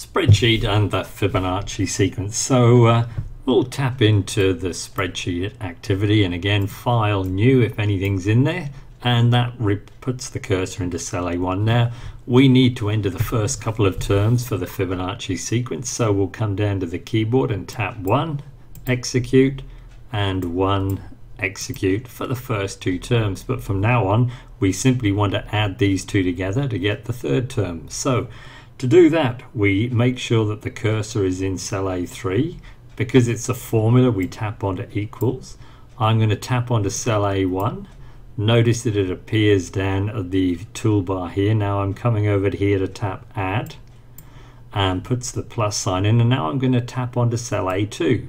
spreadsheet and the Fibonacci sequence. So uh, we'll tap into the spreadsheet activity and again file new if anything's in there and that puts the cursor into cell A1. Now we need to enter the first couple of terms for the Fibonacci sequence so we'll come down to the keyboard and tap 1, execute and 1 execute for the first two terms but from now on we simply want to add these two together to get the third term. So to do that we make sure that the cursor is in cell A3 because it's a formula we tap onto equals. I'm going to tap onto cell A1 notice that it appears down at the toolbar here. Now I'm coming over here to tap add and puts the plus sign in. And now I'm going to tap onto cell A2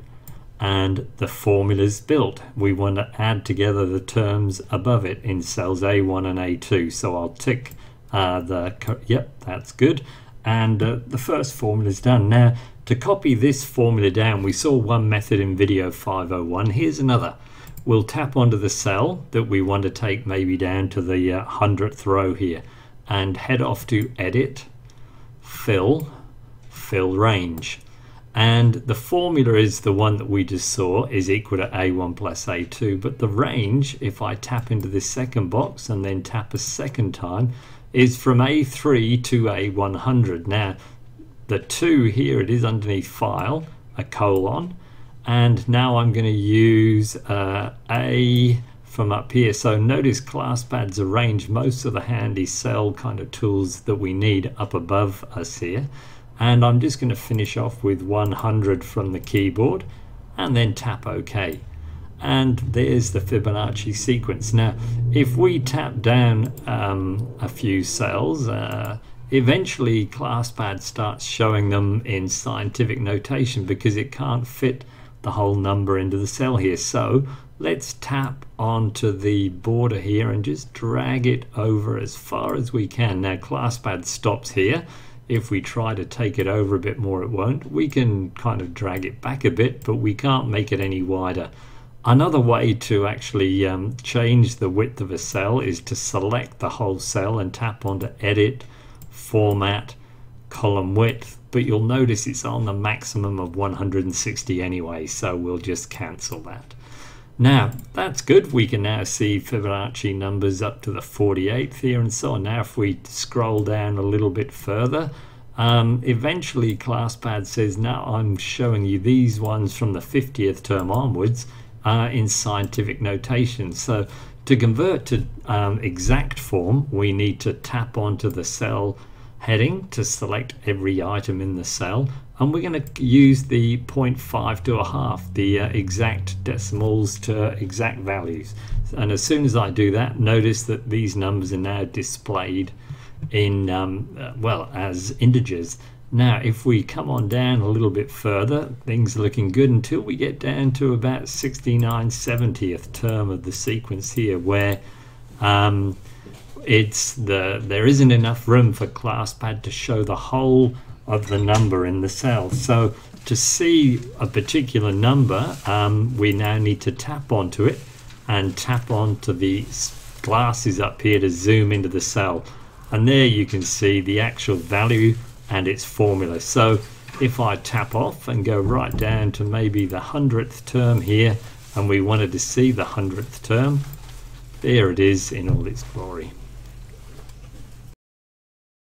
and the formula is built. We want to add together the terms above it in cells A1 and A2 so I'll tick uh, the yep that's good and uh, the first formula is done. Now to copy this formula down we saw one method in video 501 here's another. We'll tap onto the cell that we want to take maybe down to the uh, hundredth row here and head off to edit fill fill range. And the formula is the one that we just saw is equal to a1 plus a2 but the range if I tap into this second box and then tap a second time is from a3 to a100 now the 2 here it is underneath file a colon and now I'm going to use uh, A from up here. So notice ClassPad's arranged most of the handy cell kind of tools that we need up above us here. And I'm just going to finish off with 100 from the keyboard and then tap OK and there's the Fibonacci sequence now if we tap down um, a few cells uh, eventually ClassPad starts showing them in scientific notation because it can't fit the whole number into the cell here. So let's tap onto the border here and just drag it over as far as we can. Now ClassPad stops here. If we try to take it over a bit more, it won't. We can kind of drag it back a bit, but we can't make it any wider. Another way to actually um, change the width of a cell is to select the whole cell and tap onto Edit, Format, Column Width, but you'll notice it's on the maximum of 160 anyway so we'll just cancel that. Now that's good. We can now see Fibonacci numbers up to the 48th here and so on. Now if we scroll down a little bit further um, eventually ClassPad says now I'm showing you these ones from the 50th term onwards uh, in scientific notation. So to convert to um, exact form we need to tap onto the cell heading to select every item in the cell and we're going to use the 0.5 to a half the uh, exact decimals to exact values. And as soon as I do that notice that these numbers are now displayed in um, uh, well as integers now if we come on down a little bit further things are looking good until we get down to about 69 70th term of the sequence here where um, it's the there isn't enough room for ClassPad to show the whole of the number in the cell. So to see a particular number, um, we now need to tap onto it and tap onto the glasses up here to zoom into the cell. And there you can see the actual value and its formula. So if I tap off and go right down to maybe the hundredth term here, and we wanted to see the hundredth term, there it is in all its glory.